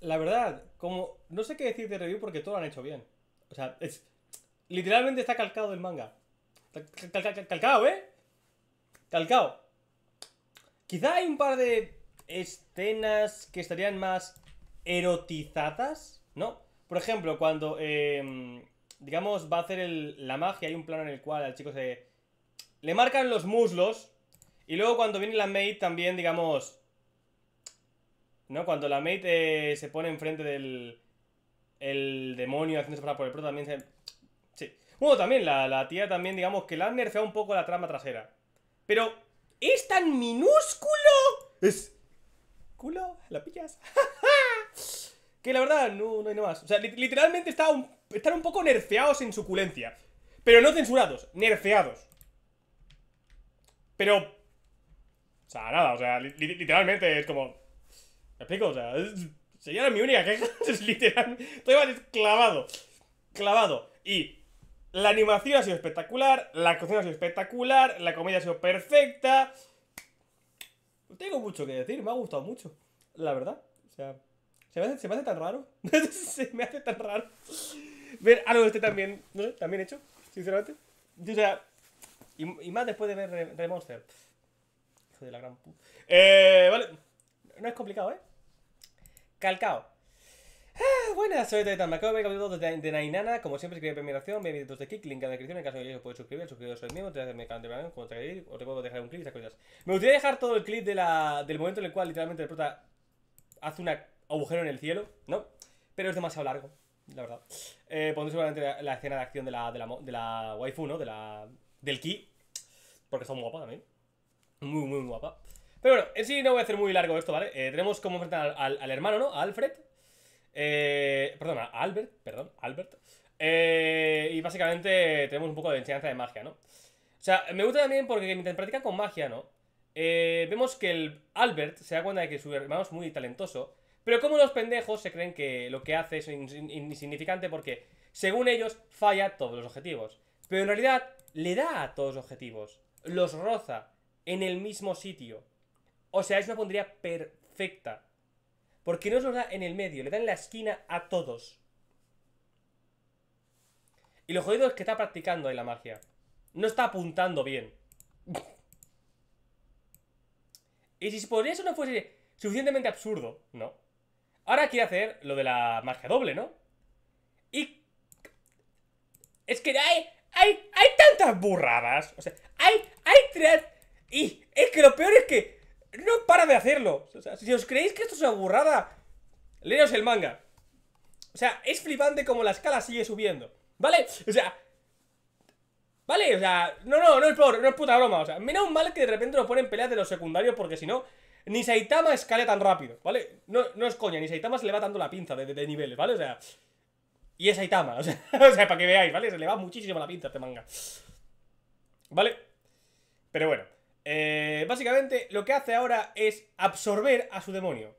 la verdad, como no sé qué decir de review porque todo lo han hecho bien. O sea, es literalmente está calcado del manga. Cal- cal- cal- calcado, ¿eh? Calcado. Quizá hay un par de escenas que estarían más erotizadas, ¿no? Por ejemplo, cuando, eh, digamos, va a hacer la magia, hay un plano en el cual al chico se... Le marcan los muslos y luego cuando viene la maid también, digamos... ¿No? Cuando la maid eh, se pone enfrente del... El demonio haciéndose pasar por el prota también se... Sí. Bueno, también la, la tía también, digamos, que la han nerfeado un poco la trama trasera. Pero es tan minúsculo. Es... Culo, la pillas. que la verdad no, no hay nada más. O sea, li- literalmente está un- están un poco nerfeados en suculencia. Pero no censurados, nerfeados. Pero... O sea, nada, o sea, li- li- literalmente es como... ¿Me explico? O sea, es- sería mi única queja. Es literalmente... Estoy clavado. Clavado. Y la animación ha sido espectacular, la actuación ha sido espectacular, la comedia ha sido perfecta. No tengo mucho que decir, me ha gustado mucho, la verdad. O sea, se me hace, se me hace tan raro. se me hace tan raro ver algo de este también, no sé, también hecho, sinceramente. O sea, y, y más después de ver Re- Remonster. Hijo de la gran puta. Eh, vale. No es complicado, ¿eh? Calcao. Ah, buenas, soy Tetan. Me acabo de ver el capítulo de, de Nainana. Como siempre, escribe primera acción. Ve vídeos de Kick, link en la descripción. En caso de que yo puedes suscribir, el suscriptor soy miembro. Te hace mi canal de verano, como te o te puedo dejar un clip y esas cosas. Me gustaría dejar todo el clip de la, del momento en el cual literalmente el prota hace un agujero en el cielo, ¿no? Pero es demasiado largo, la verdad. Eh, pondré seguramente la, escena de acción de la, de la, de la waifu, ¿no? De la, del ki. Porque está muy guapa también. Muy, muy guapa. Pero bueno, en sí no voy a hacer muy largo esto, ¿vale? Eh, tenemos como enfrentar al, al- hermano, ¿no? A Alfred. Eh, perdón, a Albert, perdón, Albert. Eh, y básicamente tenemos un poco de enseñanza de magia, ¿no? O sea, me gusta también porque mientras practica con magia, ¿no? Eh, vemos que el Albert se da cuenta de que su hermano es muy talentoso, pero como los pendejos se creen que lo que hace es in- in- insignificante porque, según ellos, falla todos los objetivos. Pero en realidad le da a todos los objetivos, los roza en el mismo sitio. O sea, es una puntería perfecta. Porque no se los da en el medio, le da en la esquina a todos. Y lo jodido es que está practicando ahí la magia. No está apuntando bien. Y si por eso no fuese suficientemente absurdo, ¿no? Ahora quiere hacer lo de la magia doble, ¿no? Y... Es que hay... Hay, hay tantas burradas. O sea, hay... Hay tres... Y es que lo peor es que... No para de hacerlo. O sea, si os creéis que esto es una burrada, leeros el manga. O sea, es flipante como la escala sigue subiendo. ¿Vale? O sea... Vale, o sea, no, no, no es, por, no es puta broma, o sea, menos mal que de repente nos ponen peleas de los secundarios porque si no, ni Saitama escala tan rápido, ¿vale? No, no es coña, ni Saitama se le va dando la pinza de, de- niveles, ¿vale? O sea, y es Saitama, o sea, o sea, para que veáis, ¿vale? Se le va muchísimo la pinza a este manga, ¿vale? Pero bueno, eh, básicamente lo que hace ahora es absorber a su demonio.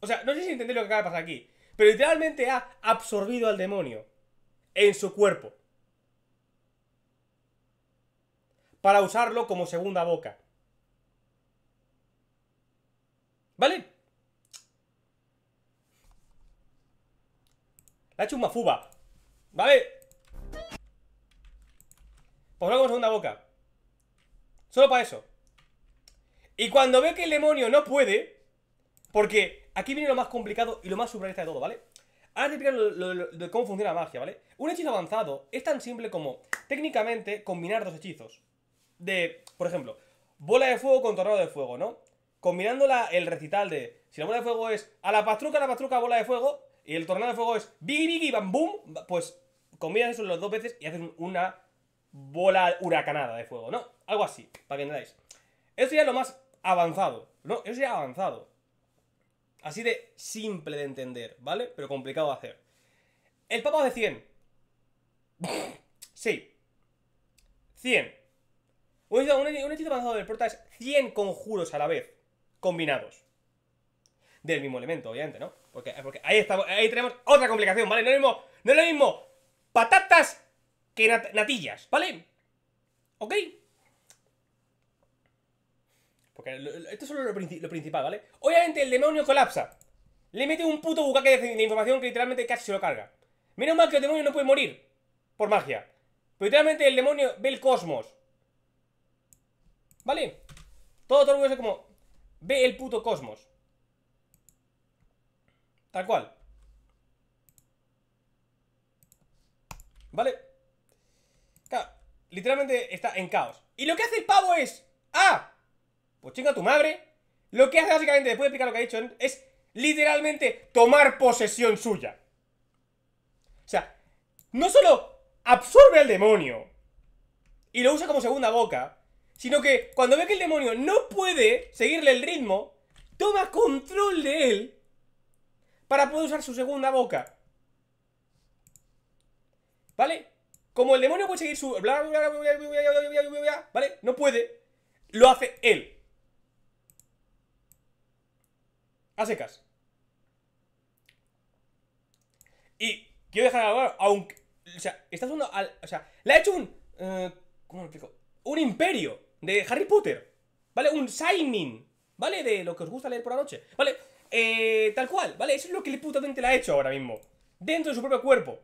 O sea, no sé si entendéis lo que acaba de pasar aquí, pero literalmente ha absorbido al demonio en su cuerpo. para usarlo como segunda boca. ¿Vale? Le ha hecho un mafuba. ¿Vale? Pues como segunda boca. Solo para eso. Y cuando ve que el demonio no puede, porque aquí viene lo más complicado y lo más surrealista de todo, ¿vale? Ahora te lo, de cómo funciona la magia, ¿vale? Un hechizo avanzado es tan simple como, técnicamente, combinar dos hechizos de, por ejemplo, bola de fuego con tornado de fuego, ¿no? Combinando el recital de, si la bola de fuego es a la pastruca, a la pastruca, bola de fuego, y el tornado de fuego es bigi, bigi, bam, boom, pues combinas eso las dos veces y haces un- una bola huracanada de fuego, ¿no? Algo así, para que entendáis. Eso sería lo más avanzado, ¿no? Eso sería avanzado. Así de simple de entender, ¿vale? Pero complicado de hacer. El papa de 100. sí. 100. Un hechizo, avanzado del prota es 100 conjuros a la vez, combinados. Del mismo elemento, obviamente, ¿no? Porque, porque ahí, estamos, ahí tenemos otra complicación, ¿vale? No es lo mismo, no es lo mismo patatas que nat- natillas, ¿vale? ¿Ok? Esto es solo lo principal, ¿vale? Obviamente el demonio colapsa. le mete un puto bucaque de, de información que literalmente casi se lo carga. Menos mal que el demonio no puede morir por magia. Pero literalmente el demonio ve el cosmos. ¿Vale? Todo todo es como ve el puto cosmos. Tal cual. ¿Vale? Claro, literalmente está en caos. Y lo que hace el pavo es... ¡Ah! Pues chinga tu madre. Lo que hace básicamente, después de explicar lo que ha dicho, es literalmente tomar posesión suya. O sea, no solo absorbe al demonio y lo usa como segunda boca, sino que cuando ve que el demonio no puede seguirle el ritmo, toma control de él para poder usar su segunda boca. ¿Vale? Como el demonio puede seguir su... ¿Vale? No puede. Lo hace él. A secas. Y quiero dejar claro, aunque. O sea, está al. O sea, le ha hecho un. Uh, ¿Cómo lo explico? Un imperio de Harry Potter. ¿Vale? Un signing. ¿Vale? De lo que os gusta leer por la noche. ¿Vale? Eh, tal cual, ¿vale? Eso es lo que le putamente le ha hecho ahora mismo. Dentro de su propio cuerpo.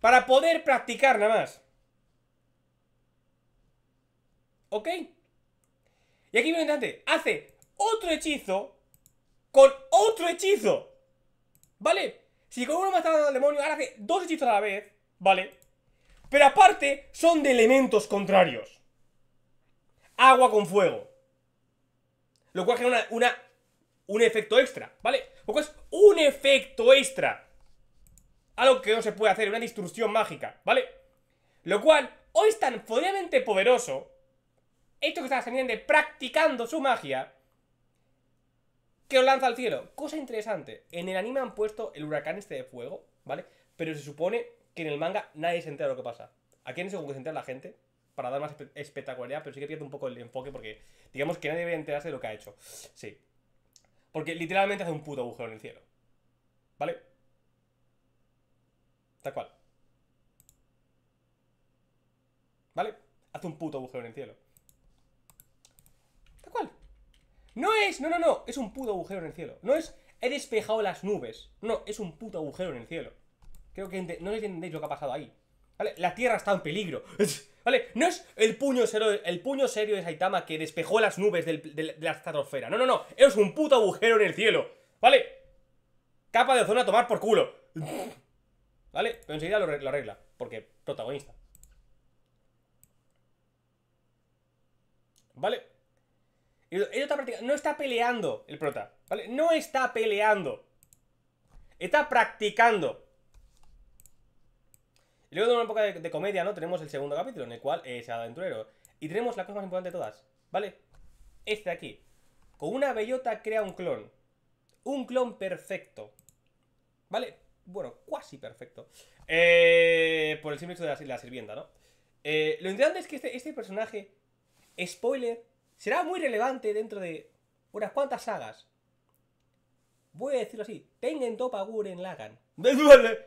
Para poder practicar nada más. ¿Ok? Y aquí viene interesante. Hace otro hechizo con otro hechizo. ¿Vale? Si con uno mataba al demonio, ahora hace dos hechizos a la vez. ¿Vale? Pero aparte, son de elementos contrarios. Agua con fuego. Lo cual genera una, un efecto extra, ¿vale? Lo cual es un efecto extra. Algo que no se puede hacer, una distorsión mágica, ¿vale? Lo cual, hoy es tan jodidamente poderoso, esto que está de practicando su magia, que os lanza al cielo. Cosa interesante, en el anime han puesto el huracán este de fuego, ¿vale? Pero se supone que en el manga nadie se entera de lo que pasa. Aquí en que se entera la gente, para dar más espectacularidad, pero sí que pierde un poco el enfoque porque digamos que nadie debe enterarse de lo que ha hecho. Sí. Porque literalmente hace un puto agujero en el cielo. ¿Vale? Tal cual. ¿Vale? Hace un puto agujero en el cielo. Tal cual. No es, no, no, no, es un puto agujero en el cielo. No es, he despejado las nubes. No, es un puto agujero en el cielo. Creo que no entendéis lo que ha pasado ahí. ¿Vale? La Tierra está en peligro. ¿Vale? No es el puño serio, el puño serio de Saitama que despejó las nubes de la estratosfera. No, no, no. Es un puto agujero en el cielo. ¿Vale? Capa de zona a tomar por culo. ¿Vale? Pero enseguida lo, lo arregla. Porque protagonista. ¿Vale? Y está No está peleando el prota. ¿Vale? No está peleando. Está practicando. Y luego de una época de, comedia, ¿no? Tenemos el segundo capítulo, en el cual es aventurero. Y tenemos la cosa más importante de todas, ¿vale? Este de aquí. Con una bellota crea un clon. Un clon perfecto. ¿Vale? Bueno, cuasi perfecto. Eh, por el simple de la, sirvienta, ¿no? Eh, lo interesante es que este, este, personaje, spoiler, será muy relevante dentro de unas cuantas sagas. Voy a decirlo así. Tengen topa guren lagan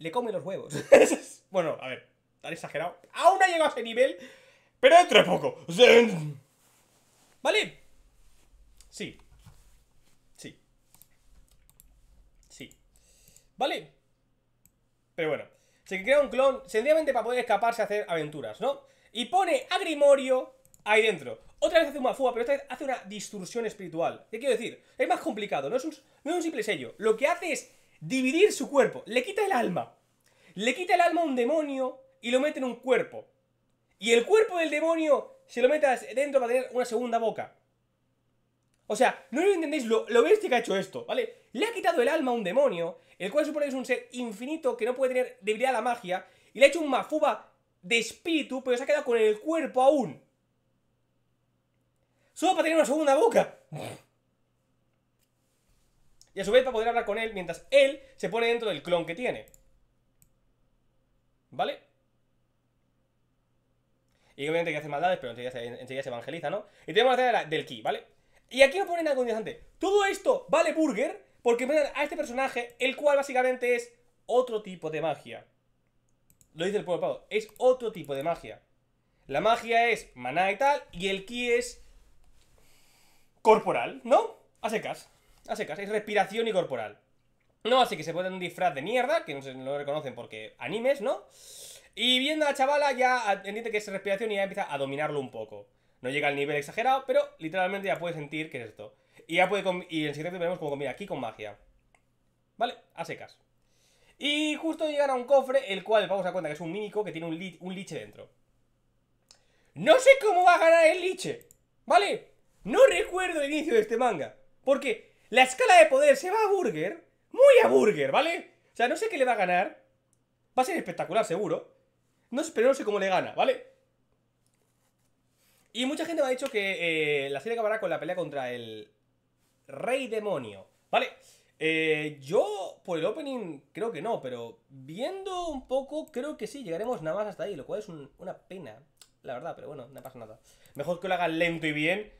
le come los huevos. bueno, a ver, tan exagerado. Aún no ha llegado a ese nivel, pero dentro de poco. ¿Vale? Sí. Sí. Sí. ¿Vale? Pero bueno. Se crea un clon sencillamente para poder escaparse a hacer aventuras, ¿no? Y pone a Grimorio ahí dentro. Otra vez hace una fuga, pero esta vez hace una distorsión espiritual. ¿Qué quiero decir? Es más complicado, no es un, simple sello. Lo que hace es dividir su cuerpo. Le quita el alma. Le quita el alma a un demonio y lo mete en un cuerpo. Y el cuerpo del demonio se lo mete dentro para tener una segunda boca. O sea, no entendéis lo, lo que ha hecho esto, ¿vale? Le ha quitado el alma a un demonio, el cual supone que es un ser infinito que no puede tener debilidad a la magia, y le ha hecho un mafuba de espíritu, pero se ha quedado con el cuerpo aún. Solo para tener una segunda boca. Y a su vez para poder hablar con él mientras él se pone dentro del clon que tiene. ¿Vale? Y obviamente que hace maldades, pero enseguida se, evangeliza, ¿no? Y tenemos la escena del ki, ¿vale? Y aquí nos ponen algo interesante. Todo esto vale burger porque a este personaje, el cual básicamente es otro tipo de magia. Lo dice el pueblo Pablo, es otro tipo de magia. La magia es maná y tal, y el ki es corporal, ¿no? A secas. A secas, es respiración y corporal. No, así que se pone un disfraz de mierda, que no, se, lo reconocen porque animes, ¿no? Y viendo a la chavala ya entiende que es respiración y ya empieza a dominarlo un poco. No llega al nivel exagerado, pero literalmente ya puede sentir que es esto. Y ya puede y el siguiente veremos cómo combina aquí con magia. ¿Vale? A secas. Y justo llegan a un cofre, el cual vamos a cuenta que es un mímico que tiene un, un liche dentro. No sé cómo va a ganar el liche, ¿vale? No recuerdo el inicio de este manga. Porque la escala de poder se va a Burger, muy a Burger, ¿vale? O sea, no sé qué le va a ganar. Va a ser espectacular, seguro. No, pero no sé cómo le gana, ¿vale? Y mucha gente me ha dicho que eh, la serie acabará con la pelea contra el Rey Demonio, ¿vale? Eh, yo, por el opening, creo que no, pero viendo un poco, creo que sí, llegaremos nada más hasta ahí, lo cual es una pena, la verdad, pero bueno, no pasa nada. Mejor que lo hagan lento y bien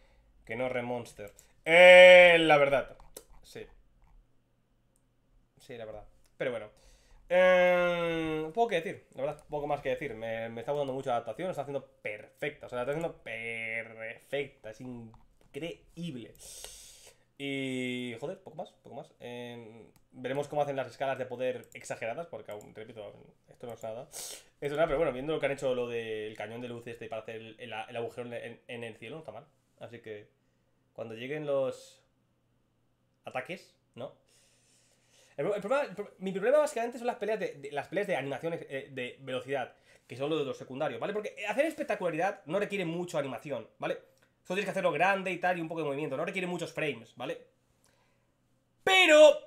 que no Remonster. Eh, la verdad, sí. Sí, la verdad. Pero bueno. Eh, poco que decir, la verdad, poco más que decir. Me, está gustando mucho la adaptación, está haciendo perfecta. O sea, la está haciendo perfecta, es increíble. Y, joder, poco más, poco más. Em, veremos cómo hacen las escalas de poder exageradas, porque aún, repito, esto no es nada. Esto es nada, pero bueno, viendo lo que han hecho lo del cañón de luz este para hacer el, agujero en, en, el cielo, no está mal. Así que, cuando lleguen los ataques, ¿no? mi problema básicamente son las peleas de, las peleas de animación eh, de velocidad, que son los de los secundarios, ¿vale? Porque hacer espectacularidad no requiere mucho animación, ¿vale? Solo tienes que hacerlo grande y tal y un poco de movimiento, no requiere muchos frames, ¿vale? Pero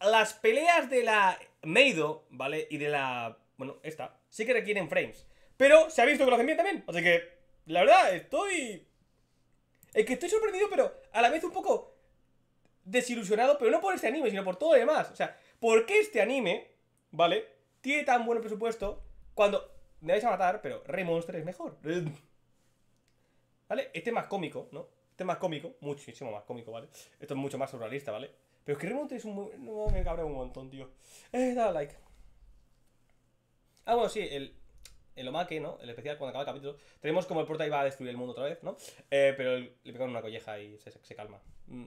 las peleas de la Meido, ¿vale? Y de la... bueno, esta, sí que requieren frames. Pero se ha visto que lo hacen bien también, así que, la verdad, estoy... Es que estoy sorprendido, pero a la vez un poco desilusionado, pero no por este anime, sino por todo lo demás. O sea, ¿por qué este anime, ¿vale? Tiene tan buen presupuesto cuando me vais a matar, pero Rey Monster es mejor. ¿Vale? Este es más cómico, ¿no? Este es más cómico, muchísimo más cómico, ¿vale? Esto es mucho más surrealista, ¿vale? Pero es que Rey Monster es un... No, me cabré un montón, tío. Eh, dale like. Ah, bueno, sí, el, el Omake, ¿no? El especial cuando acaba el capítulo. Tenemos como el prota iba a destruir el mundo otra vez, ¿no? Eh, pero le pegaron una colleja y se, se calma. Mm.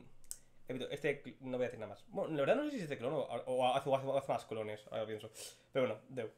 Este no voy a decir nada más. Bueno, la verdad no sé si es este clon o, hace, más clones, ahora pienso. Pero bueno, Deu.